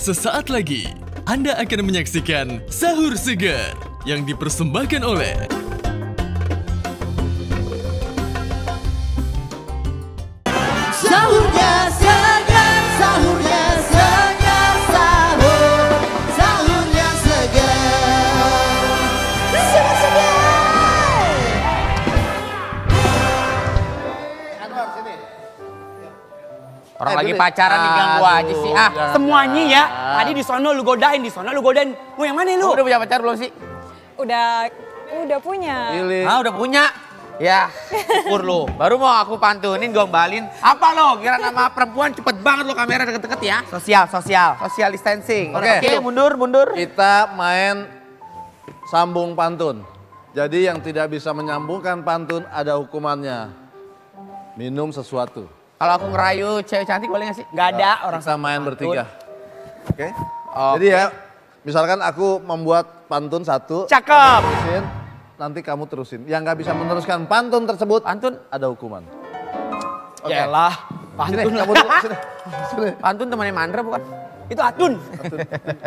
Sesaat lagi Anda akan menyaksikan Sahur Segar yang dipersembahkan oleh lagi gini. pacaran nih ganggu aja sih. Ah, jangan. semuanya ya. Tadi di sono lu godain, di sono lu godain. Mau yang mana lu? Udah punya pacar belum sih? Udah udah punya. Pilih. Ah, udah punya. Ya, syukur lu. Baru mau aku pantunin, gombalin. Apa lo? Kira nama perempuan cepet banget lo kamera deket-deket ya. Sosial, sosial. Social distancing. Oke. mundur, mundur. Kita main sambung pantun. Jadi yang tidak bisa menyambungkan pantun ada hukumannya. Minum sesuatu. Kalau aku ngerayu cewek cantik boleh gak sih? Gak ada orang Kita main bertiga. Oke? Oke. Jadi ya, misalkan aku membuat pantun satu. Cakep. terusin, nanti kamu terusin. Yang nggak bisa meneruskan pantun tersebut, Pantun? ada hukuman. Oke. Yalah, Sini, pantun kamu dulu, sini. Sini. Pantun temannya Mandra bukan? Itu Atun.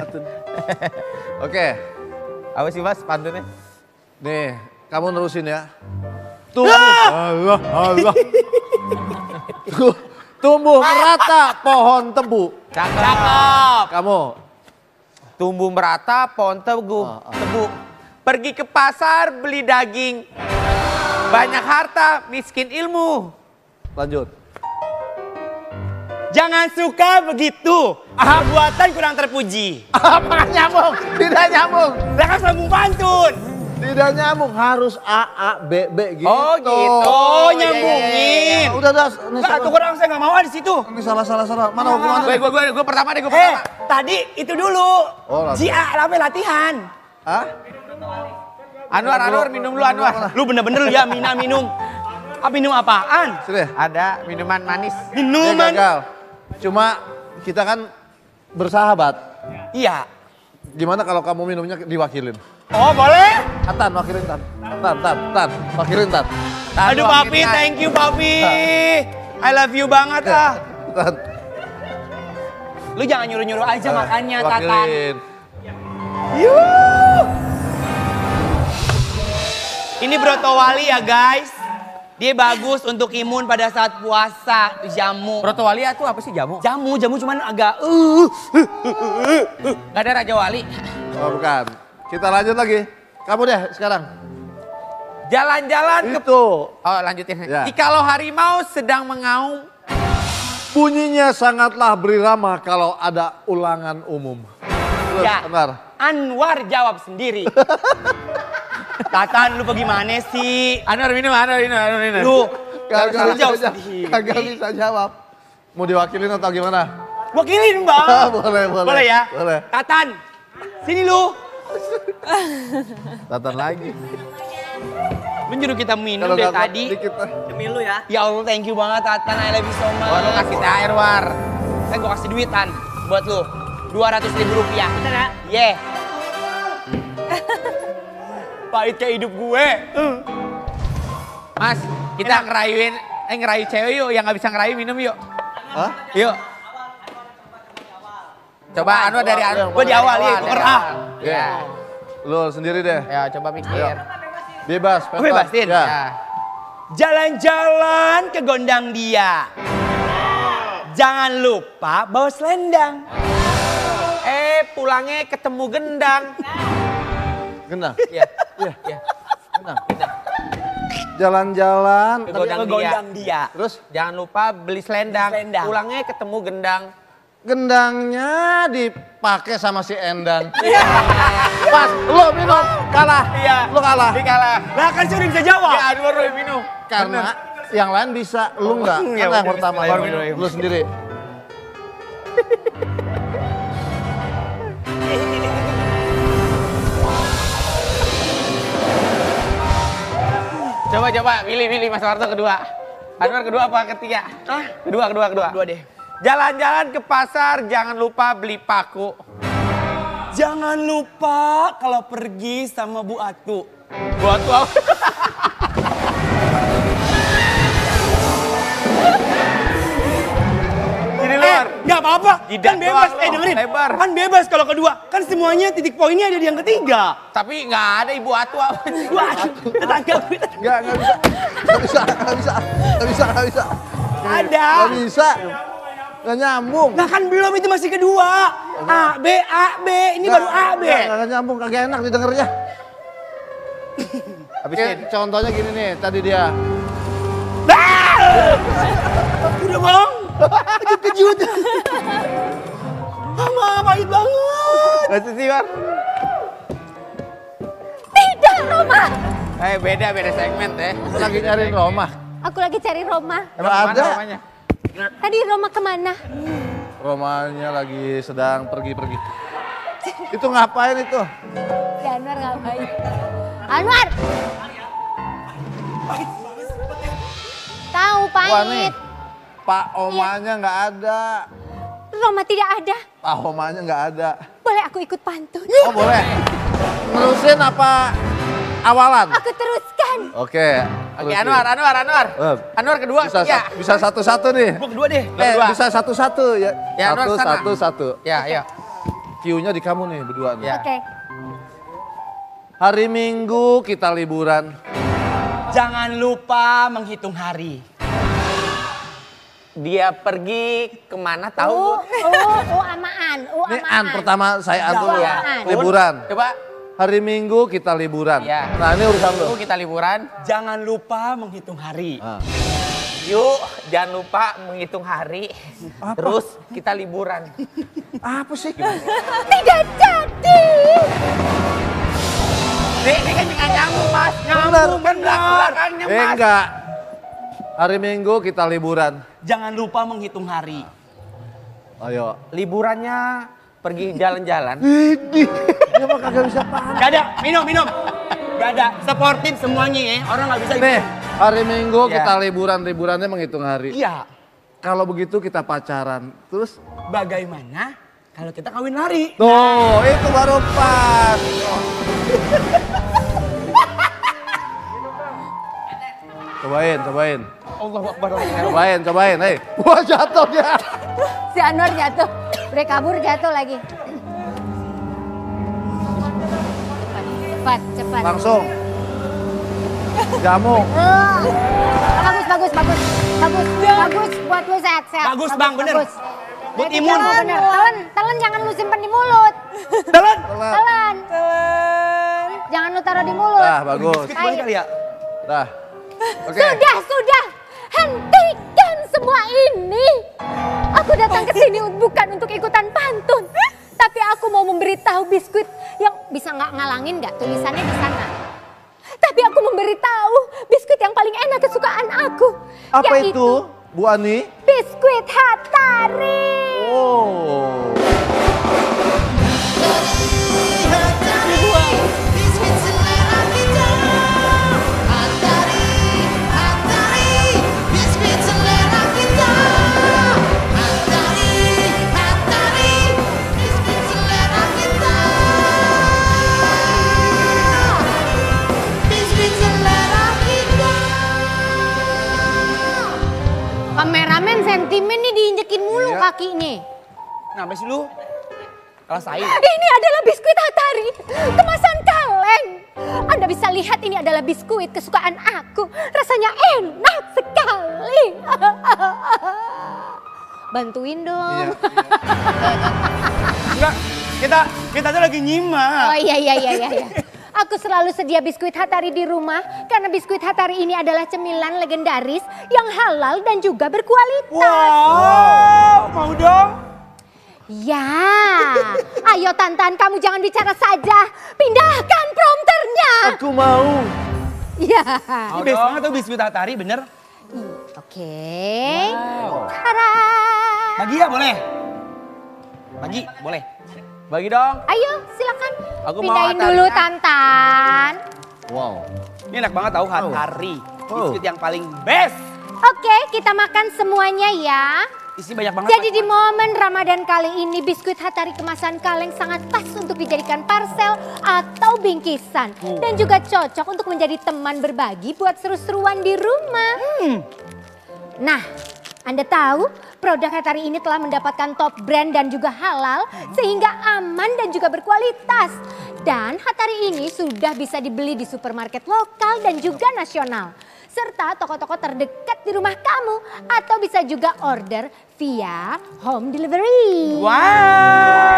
Oke, Apa sih mas pantunnya? nih kamu nerusin ya. Tumbuh, Allah, Allah. Tu- Tumbuh merata pohon tebu. Cakep. Kamu, Tumbuh merata, pohon tebu, Ah, ah. tebu. Pergi ke pasar, beli daging. Banyak harta, miskin ilmu. lanjut. Jangan suka begitu. Ah, buatan kurang terpuji. Apa nyambung? Tidak nyambung. Lah kan sambung pantun. Tidak nyambung, harus A, A, B, B gitu. Oh gitu. Oh, nyambungin. Udah, udah. Ini Enggak, salah. tuh kurang saya nggak mau di situ. Ini salah, salah, salah. Mana hukumannya? Gue, gue, gue, gue pertama deh, gue Eh, pertama. tadi itu dulu. Oh, latihan. Jia, apa latihan? Hah? Anwar, Anwar, minum dulu Anwar. Lu bener-bener lu ya, Mina minum. Ah, minum apaan? Sini. Ada minuman manis. Minuman. gagal. Cuma kita kan bersahabat. Iya. Gimana kalau kamu minumnya diwakilin? Oh, boleh? Ah, Tan, wakilin Tan. Tan, Tan, Tan. Wakilin Tan. Aduh, Papi, thank you, Papi. I love you banget ah. Tan. Lu jangan nyuruh-nyuruh aja Eh, makannya, Tatan. wakilin. Ini brotowali ya, guys. Dia bagus untuk imun pada saat puasa. Jamu. Broto Wali itu apa sih jamu? Jamu, jamu cuman agak uh. Gak ada Raja Wali. Oh, bukan. Kita lanjut lagi. Kamu deh sekarang. Jalan-jalan ke... Itu. Oh lanjutin. Ya. Jikalau harimau sedang mengaum. Bunyinya sangatlah berirama kalau ada ulangan umum. Terus, Ya. Anwar. Anwar jawab sendiri. Tatan, lu bagaimana sih? Anwar minum, Anwar minum, Anwar minum. Lu Kagak lu bisa, jawab jawab. sendiri. Kagak bisa jawab. Mau diwakilin atau gimana? Wakilin, Bang. boleh, boleh. Boleh ya? Boleh. Tatan, sini lu. Tatan lagi. Lu nyuruh kita minum kuat tadi. dikit, eh. Demi lu ya. Ya Allah, thank you banget Tatan. I love you so much. Wah, lu kasih THR, War. Kan gua kasih duit, Tan. Buat lu. 200 ribu rupiah. Bener ya? Yeah. Pahit kayak hidup gue. Mas, kita ngerayuin, eh ngerayu cewek yuk. Yang gak bisa ngerayu minum yuk. Hah? Yuk. Coba Anwar dari Anwar. Gua di awal, iya, gua dari kerah. awal. Iya. Ya. Lu sendiri deh. Ya, coba mikir. Bebas. Bebas, Tin. Ya. Ya. Jalan-jalan ke gondang dia. Jangan lupa bawa selendang. Eh, pulangnya ketemu gendang. Gendang. Iya. Iya. Gendang. Jalan-jalan. Ke gondang dia. dia. Terus Jangan lupa beli selendang. Beli selendang. Pulangnya ketemu gendang. Gendangnya dipakai sama si Endang. Pas, lo minum, kalah. Iya. Lo kalah. Dikalah. Lah kan sudah bisa jawab. Ya, lu yang minum. Karena yang lain bisa, lu enggak. Ya Karena yang udah, pertama, bismillahirrahmanirrahim. lu sendiri. Coba coba pilih pilih Mas Warto kedua. Anwar kedua apa ketiga? Ah, Kedua kedua kedua. dua deh. Jalan-jalan ke pasar jangan lupa beli paku. Jangan lupa kalau pergi sama Bu Atu. Buat apa? apa-apa. Jidat Kan bebas. Eh dengerin. lebar. Kan bebas kalau kedua. Kan semuanya titik poinnya ada di yang ketiga. Tapi nggak ada ibu atua. Wah, tetangga gue. Enggak, enggak bisa. Enggak bisa, enggak bisa. Enggak bisa, enggak bisa. Ada. Enggak bisa. Enggak nyambung. Nah kan belum itu masih kedua. A, B, A, B. Ini baru A, B. Enggak, enggak nyambung, kagak enak didengarnya. Habisin. Oke, contohnya gini nih, tadi dia. Udah bang. Kejut-kejut. Mama, pahit banget. Masih sih, Bar? Tidak, Roma. Eh, beda, beda segmen teh. Lagi nyariin Roma. Aku lagi cari Roma. Emang ada? namanya? Tadi Roma ke mana? Romanya lagi sedang pergi-pergi. Itu ngapain itu? Si Anwar ngapain? Anwar! Tahu Wah nih, pahit. Pak Omanya nggak ada. Roma tidak ada. Pak Omanya nggak ada. Boleh aku ikut pantun? Oh boleh. Nerusin apa awalan? Aku teruskan. Oke. Oke. Anwar, Anwar, Anwar. Eh, Anwar kedua, Bisa, ya. sa- bisa satu-satu nih. Gua kedua deh. Eh, kedua. bisa satu-satu ya. Ya, Anwar satu, sana. satu, satu. Ya, ya. Q-nya di kamu nih berdua nih. Ya. Oke. Hari Minggu kita liburan. Jangan lupa menghitung hari. Dia pergi ke mana tahu? U, U amaan. U Ini amaan. an pertama saya an dulu ya. An. Liburan. Coba. Hari Minggu kita liburan. Ya. Nah ini urusan lu. Yuk kita liburan. Jangan lupa menghitung hari. Nah. Yuk, jangan lupa menghitung hari. Terus kita liburan. Apa sih? Tidak jadi. Nih, ini kan nggak nyambung, Mas. Nyambung, kan benar. belakang-belakangnya, Eh Mas. enggak. Hari Minggu kita liburan. Jangan lupa menghitung hari. Ayo. Liburannya pergi jalan-jalan. Ini. Dia mah kagak bisa paham. Gak ada, minum, minum. Gak ada, sportif semuanya ya. Orang gak bisa Nih, hari Minggu Ya. kita liburan. Liburannya menghitung hari. Iya, Kalau begitu kita pacaran. Terus? bagaimana kalau kita kawin lari? Tuh, itu baru pas. cobain, cobain. Allah Akbar. Cobain, cobain. Hei, wah jatuh dia. Si Anwar jatuh. Udah kabur jatuh lagi. Cepat, cepat. Langsung. Jamu. Ah. Bagus, bagus, bagus. Bagus, bagus buat lu sehat-sehat. Bagus, Bang, bener. bagus. Buat Jadi imun. Bener. Telan, telan jangan lu simpen di mulut. Telan. Telan. Jangan lu taruh di mulut. Dah, bagus. Sedikit boleh kali ya? Dah. Oke. Sudah, sudah. Hentikan semua ini. Aku datang ke sini bukan untuk ikutan pantun. Tapi aku mau memberitahu biskuit yang bisa nggak ngalangin nggak tulisannya di sana. Tapi aku memberitahu biskuit yang paling enak kesukaan aku. Apa yaitu itu, Bu Ani? Biskuit Hatari. Oh. Kakinya. Kenapa sih lu? Kalah saing. Ini adalah biskuit Hatari, kemasan kaleng. Anda bisa lihat ini adalah biskuit kesukaan aku. Rasanya enak sekali. Bantuin dong. Iya. Enggak, kita kita tuh lagi nyimak. Oh iya iya iya iya. Aku selalu sedia biskuit Hatari di rumah karena biskuit Hatari ini adalah cemilan legendaris yang halal dan juga berkualitas. Wow, mau dong? Ya, ayo Tantan kamu jangan bicara saja. Pindahkan prompternya. Aku mau. Ya. Ini best banget tuh biskuit Hatari, bener? Oke. Wow. Tara. Bagi ya boleh? Bagi, boleh. Bagi dong. Ayo. Aku mau Pindahin Hatari. dulu Tantan. Wow. Ini enak banget tahu Hatari. Oh. Biskuit yang paling best. Oke, kita makan semuanya ya. Isi banyak banget. Jadi di momen Ramadan kali ini biskuit Hatari kemasan kaleng sangat pas untuk dijadikan parsel atau bingkisan dan juga cocok untuk menjadi teman berbagi buat seru-seruan di rumah. Nah, Anda tahu produk Hatari ini telah mendapatkan top brand dan juga halal sehingga aman dan juga berkualitas. Dan Hatari ini sudah bisa dibeli di supermarket lokal dan juga nasional. Serta toko-toko terdekat di rumah kamu atau bisa juga order via home delivery. Wow!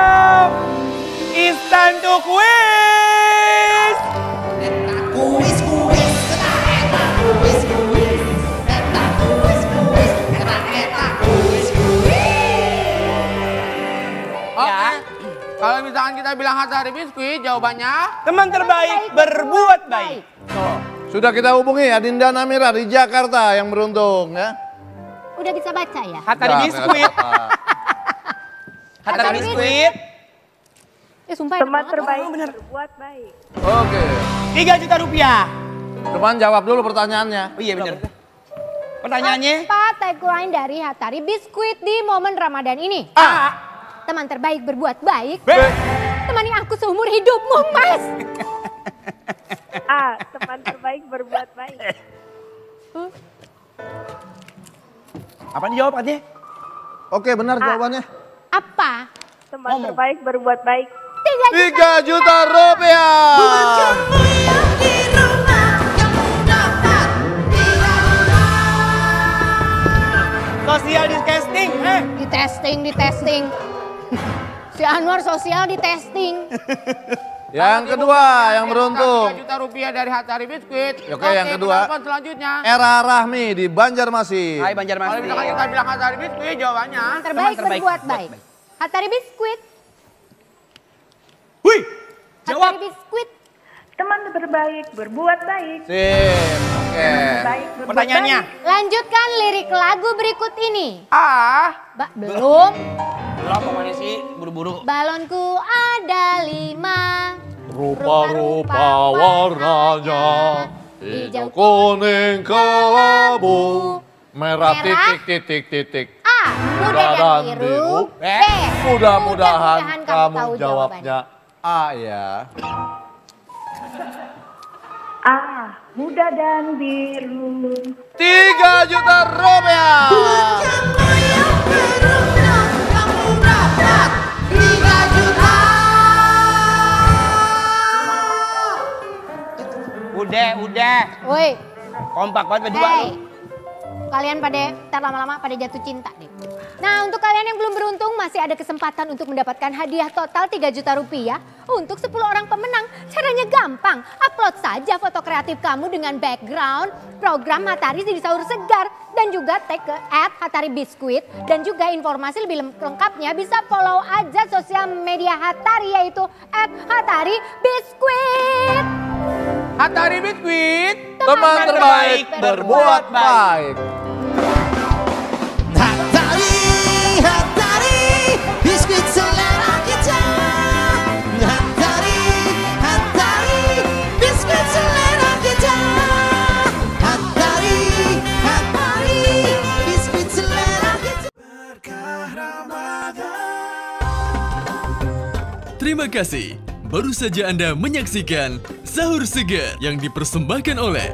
Hatari biskuit, jawabannya Teman terbaik berbuat baik. Sudah kita hubungi Adinda Namira di Jakarta yang beruntung ya. Udah bisa baca ya? Hatari biskuit. Hatari biskuit. Ya sumpah Teman terbaik bener. berbuat baik. Oke. 3 juta rupiah. Teman jawab dulu pertanyaannya. Oh iya benar. Pertanyaannya? Apa tagline dari Hatari Biskuit di momen Ramadan ini? A. Teman terbaik berbuat baik. B. Temani aku seumur hidupmu, Mas. A. Teman terbaik berbuat baik. Apa dijawab katanya? Oke benar jawabannya. Apa? Teman Ngomong. terbaik berbuat baik. Tiga juta. Tiga juta rupiah. Social distancing. Eh. Di testing, di testing. si Anwar sosial di testing. Yang kedua yang beruntung. 3 juta rupiah dari Hatari biskuit. Oke, yang kedua. selanjutnya. Era Rahmi di Banjarmasin. Hai Kalau Banjarmasin. misalkan kita bilang Hatari biskuit, jawabannya Terbaik, terbaik berbuat berbuat baik. baik. Hatari Biskuit. Wih. Jawab. Hatari Biskuit. Teman terbaik berbuat baik. Sip. Baik berbuat Pertanyaannya. Lanjutkan lirik lagu berikut ini. A. Ba belum. Belum ke mana sih? Buru-buru. Balonku ada lima. Rupa-rupa warnanya. Hijau, kuning, kelabu. Merah, Merah. titik, titik, titik. A. Muda dan biru. B. Mudah-mudahan kamu jawabnya A ya. A. Muda dan biru. Tiga juta rupiah. Udah, udah. Woi, Kompak banget berdua. hey. Kalian pada ntar lama-lama pada jatuh cinta deh. Nah untuk kalian yang belum beruntung masih ada kesempatan untuk mendapatkan hadiah total 3 juta rupiah untuk 10 orang pemenang. Caranya gampang, upload saja foto kreatif kamu dengan background program Hatari di Sahur Segar. Dan juga tag ke at Hatari Biskuit. Dan juga informasi lebih lengkapnya bisa follow aja sosial media Hatari yaitu at Hatari Biskuit. Hatari biskuit. Teman terbaik berbuat baik. Hatari, Terima kasih. Baru saja Anda menyaksikan Sahur Segar yang dipersembahkan oleh